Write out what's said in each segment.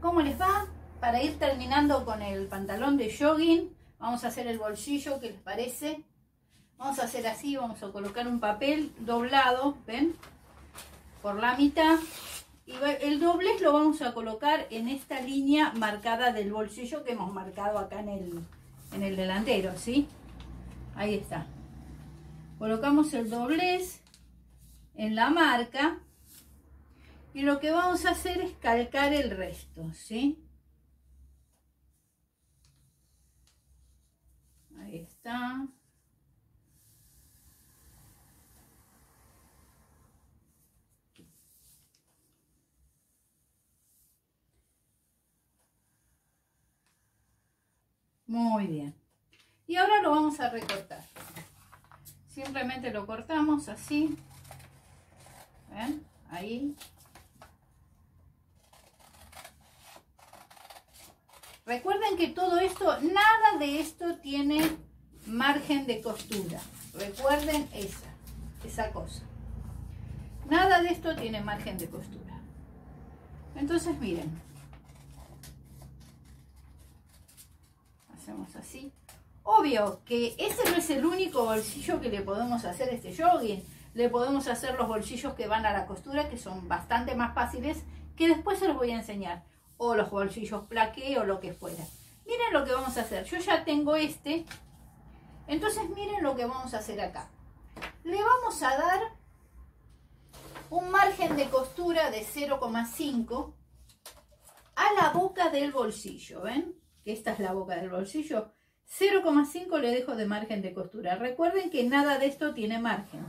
¿Cómo les va? Para ir terminando con el pantalón de jogging, vamos a hacer el bolsillo, ¿qué les parece? Vamos a hacer así, vamos a colocar un papel doblado, ¿ven? Por la mitad. Y el doblez lo vamos a colocar en esta línea marcada del bolsillo que hemos marcado acá en el, en el delantero, ¿sí? Ahí está. Colocamos el doblez en la marca y lo que vamos a hacer es calcar el resto, ¿sí? Ahí está. Muy bien. Y ahora lo vamos a recortar. Simplemente lo cortamos así. ¿Ven? Ahí. Recuerden que todo esto, nada de esto tiene margen de costura. Recuerden esa, esa cosa. Nada de esto tiene margen de costura. Entonces miren. Hacemos así. Obvio que ese no es el único bolsillo que le podemos hacer este jogging. Le podemos hacer los bolsillos que van a la costura, que son bastante más fáciles, que después se los voy a enseñar o los bolsillos plaqué o lo que fuera. Miren lo que vamos a hacer. Yo ya tengo este. Entonces miren lo que vamos a hacer acá. Le vamos a dar un margen de costura de 0,5 a la boca del bolsillo. ¿Ven? Que esta es la boca del bolsillo. 0,5 le dejo de margen de costura. Recuerden que nada de esto tiene margen.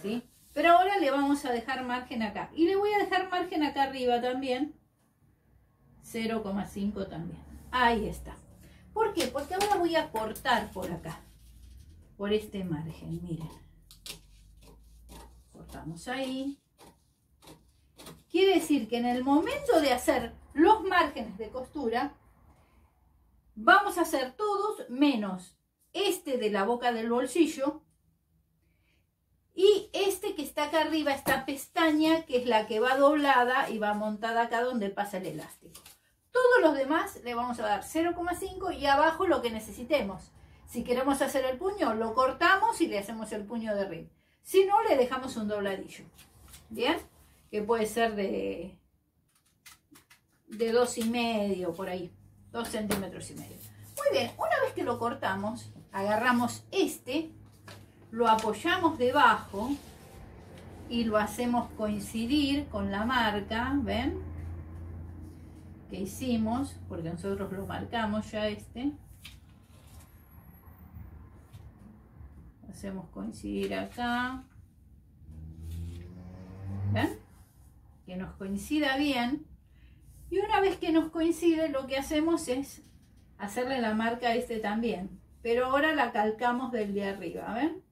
¿Sí? Pero ahora le vamos a dejar margen acá. Y le voy a dejar margen acá arriba también 0,5 también. Ahí está. ¿Por qué? Porque ahora voy a cortar por acá, por este margen, miren. Cortamos ahí. Quiere decir que en el momento de hacer los márgenes de costura, vamos a hacer todos menos este de la boca del bolsillo y este que está acá arriba, esta pestaña, que es la que va doblada y va montada acá donde pasa el elástico. Todos los demás le vamos a dar 0,5 y abajo lo que necesitemos. Si queremos hacer el puño, lo cortamos y le hacemos el puño de rin. Si no, le dejamos un dobladillo. ¿Bien? Que puede ser de, de dos y medio, por ahí. Dos centímetros y medio. Muy bien, una vez que lo cortamos, agarramos este, lo apoyamos debajo y lo hacemos coincidir con la marca, ¿ven? que hicimos, porque nosotros lo marcamos ya este. Hacemos coincidir acá. ¿Ven? Que nos coincida bien. Y una vez que nos coincide, lo que hacemos es hacerle la marca a este también. Pero ahora la calcamos del de arriba, ¿ven?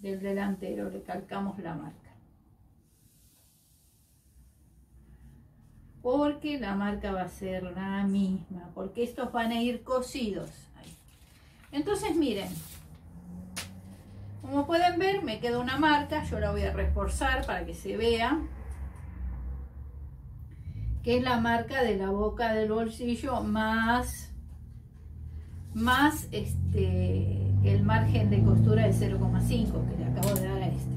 Del delantero le calcamos la marca. porque la marca va a ser la misma, porque estos van a ir cosidos. Entonces miren, como pueden ver me queda una marca, yo la voy a reforzar para que se vea, que es la marca de la boca del bolsillo más, más este, el margen de costura de 0,5 que le acabo de dar a este.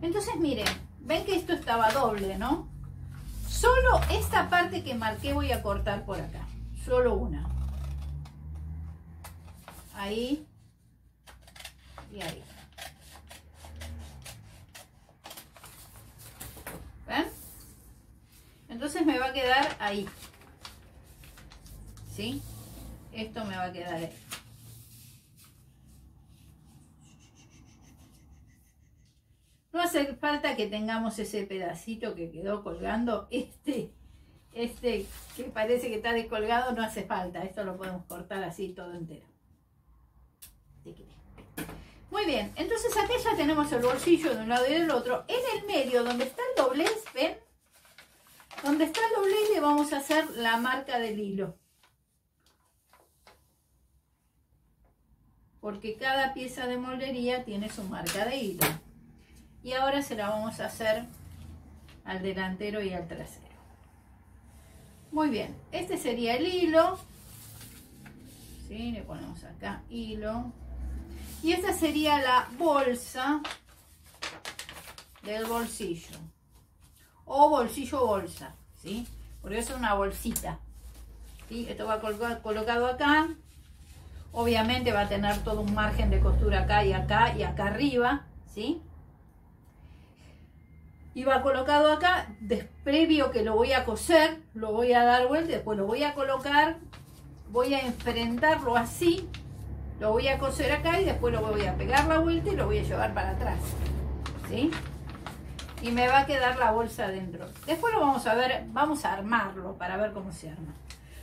Entonces miren, ven que esto estaba doble, ¿no? Solo esta parte que marqué voy a cortar por acá. Solo una. Ahí. Y ahí. ¿Ven? Me va a quedar ahí. ¿Sí? Esto me va a quedar ahí. No hace falta que tengamos ese pedacito que quedó colgando. Este, este que parece que está descolgado no hace falta. Esto lo podemos cortar así todo entero. Muy bien, entonces aquí ya tenemos el bolsillo de un lado y del otro. En el medio, donde está el doblez, ¿ven? Donde está el doblez le vamos a hacer la marca del hilo. porque cada pieza de moldería tiene su marca de hilo. Y ahora se la vamos a hacer al delantero y al trasero. Muy bien, este sería el hilo. ¿Sí? Le ponemos acá hilo. Y esta sería la bolsa del bolsillo. O bolsillo bolsa, ¿sí? Porque es una bolsita. ¿sí? Esto va colocado acá. Obviamente va a tener todo un margen de costura acá y acá y acá arriba, ¿sí? Y va colocado acá, previo que lo voy a coser, lo voy a dar vuelta, después lo voy a colocar, voy a enfrentarlo así, lo voy a coser acá y después lo voy a pegar la vuelta y lo voy a llevar para atrás, ¿sí? Y me va a quedar la bolsa dentro. Después lo vamos a ver, vamos a armarlo para ver cómo se arma.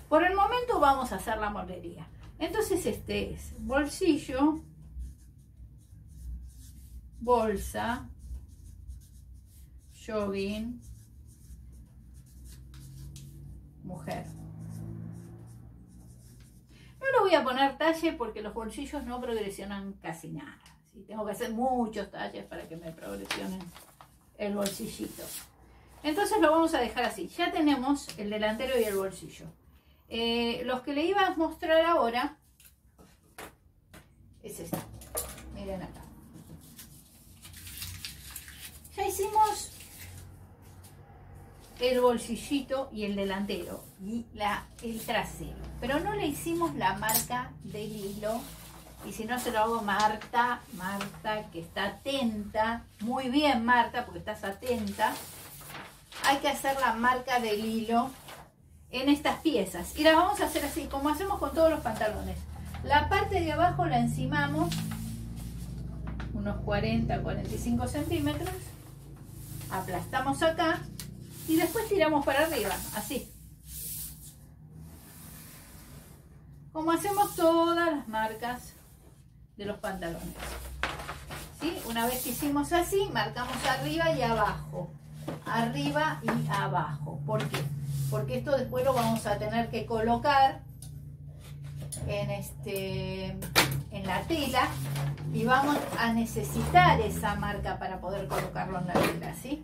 Por el momento vamos a hacer la moldería. Entonces este es bolsillo, bolsa, jogging, mujer. No lo voy a poner talle porque los bolsillos no progresionan casi nada. Tengo que hacer muchos talles para que me progresionen el bolsillito. Entonces lo vamos a dejar así. Ya tenemos el delantero y el bolsillo. Eh, los que le iba a mostrar ahora es este. Miren acá. Ya hicimos el bolsillito y el delantero y la, el trasero. Pero no le hicimos la marca del hilo. Y si no se lo hago Marta, Marta que está atenta. Muy bien Marta, porque estás atenta. Hay que hacer la marca del hilo en estas piezas. Y las vamos a hacer así, como hacemos con todos los pantalones. La parte de abajo la encimamos unos 40, 45 centímetros. Aplastamos acá y después tiramos para arriba, así. Como hacemos todas las marcas de los pantalones. ¿Sí? Una vez que hicimos así, marcamos arriba y abajo. Arriba y abajo. ¿Por qué? Porque esto después lo vamos a tener que colocar en, este, en la tela y vamos a necesitar esa marca para poder colocarlo en la tela, ¿sí?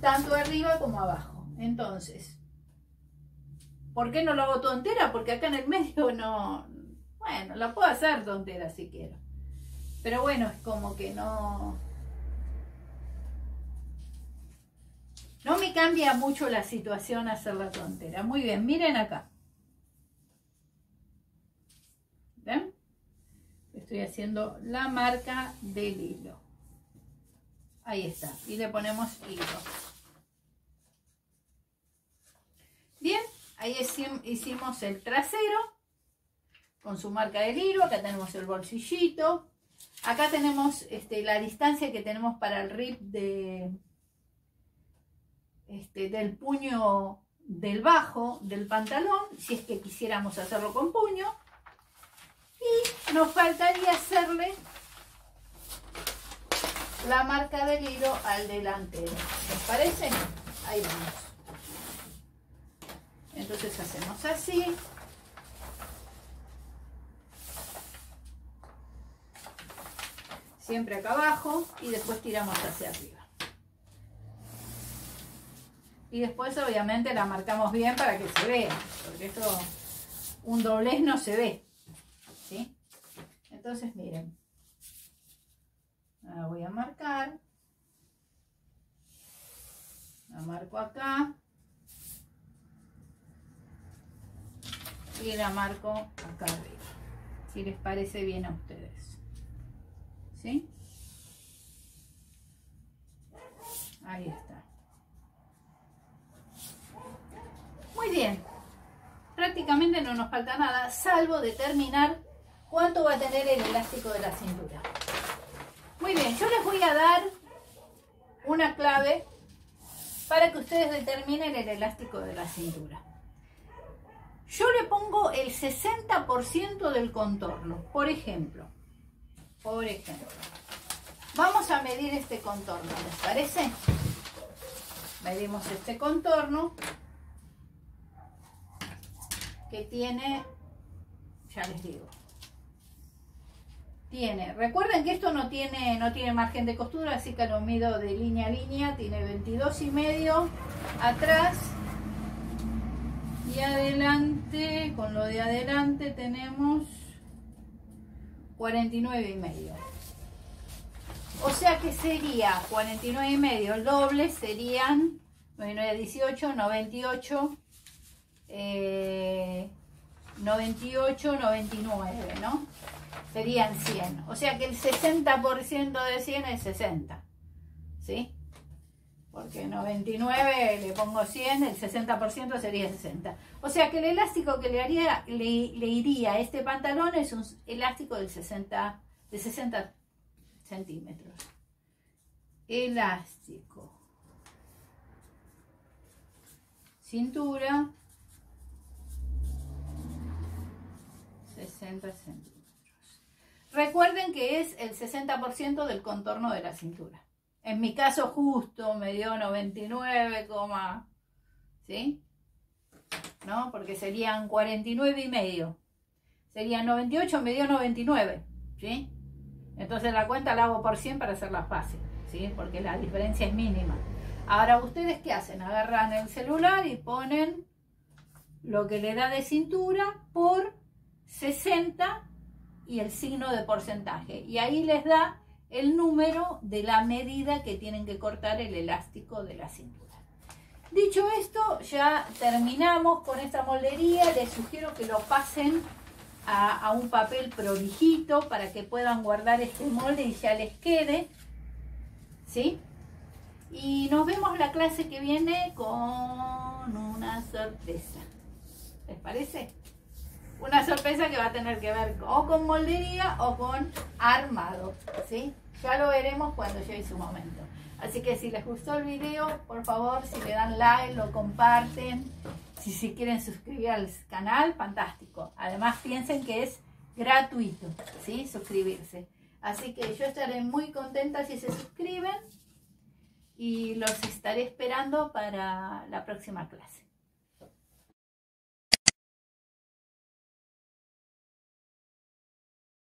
tanto arriba como abajo. Entonces, ¿por qué no lo hago tontera? Porque acá en el medio no, bueno, la puedo hacer tontera si quiero. Pero bueno, es como que no... No me cambia mucho la situación hacer la tontera. Muy bien, miren acá. ¿Ven? Estoy haciendo la marca del hilo. Ahí está. Y le ponemos hilo. Bien, ahí hicimos el trasero con su marca del hilo. Acá tenemos el bolsillito. Acá tenemos este, la distancia que tenemos para el rip de, este, del puño del bajo del pantalón, si es que quisiéramos hacerlo con puño. Y nos faltaría hacerle la marca del hilo al delantero. ¿Les parece? Ahí vamos. Entonces hacemos así. Siempre acá abajo y después tiramos hacia arriba. Y después obviamente la marcamos bien para que se vea, porque esto un doblez no se ve. ¿sí? Entonces miren, la voy a marcar. La marco acá. Y la marco acá arriba. Si les parece bien a ustedes. ¿Sí? Ahí está. Muy bien. Prácticamente no nos falta nada, salvo determinar cuánto va a tener el elástico de la cintura. Muy bien, yo les voy a dar una clave para que ustedes determinen el elástico de la cintura. Yo le pongo el 60% del contorno, por ejemplo. Por ejemplo. Vamos a medir este contorno, ¿les parece? Medimos este contorno que tiene, ya les digo, tiene, recuerden que esto no tiene, no tiene margen de costura, así que lo mido de línea a línea, tiene 22 y medio atrás y adelante, con lo de adelante tenemos 49 y medio. O sea que sería 49 y medio, el doble serían 99, 18, 98, eh, 98, 99, ¿no? Serían 100. O sea que el 60% de 100 es 60. ¿Sí? Porque 99 le pongo 100, el 60% sería 60. O sea que el elástico que le, haría, le, iría a este pantalón es un elástico del 60, de 60 centímetros. Elástico. Cintura. 60 centímetros. Recuerden que es el 60% del contorno de la cintura. En mi caso justo me dio 99, ¿sí? ¿No? Porque serían 49 y medio. Serían 98, me dio 99, ¿sí? Entonces la cuenta la hago por 100 para hacerla fácil, ¿sí? Porque la diferencia es mínima. Ahora, ¿ustedes qué hacen? Agarran el celular y ponen lo que le da de cintura por 60 y el signo de porcentaje. Y ahí les da el número de la medida que tienen que cortar el elástico de la cintura. Dicho esto, ya terminamos con esta moldería. Les sugiero que lo pasen a, a, un papel prolijito para que puedan guardar este molde y ya les quede. ¿Sí? Y nos vemos la clase que viene con una sorpresa. ¿Les parece? Una sorpresa que va a tener que ver o con moldería o con armado, ¿sí? Ya lo veremos cuando llegue su momento. Así que si les gustó el video, por favor, si le dan like, lo comparten. Si, si quieren suscribir al canal, fantástico. Además, piensen que es gratuito, ¿sí? Suscribirse. Así que yo estaré muy contenta si se suscriben y los estaré esperando para la próxima clase.